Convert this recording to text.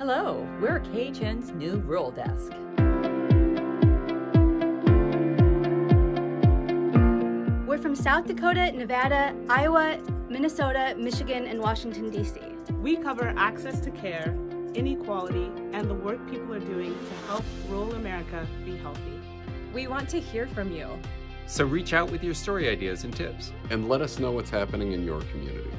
Hello, we're KHN's new Rural Desk. We're from South Dakota, Nevada, Iowa, Minnesota, Michigan, and Washington, D.C. We cover access to care, inequality, and the work people are doing to help rural America be healthy. We want to hear from you. So reach out with your story ideas and tips. And let us know what's happening in your community.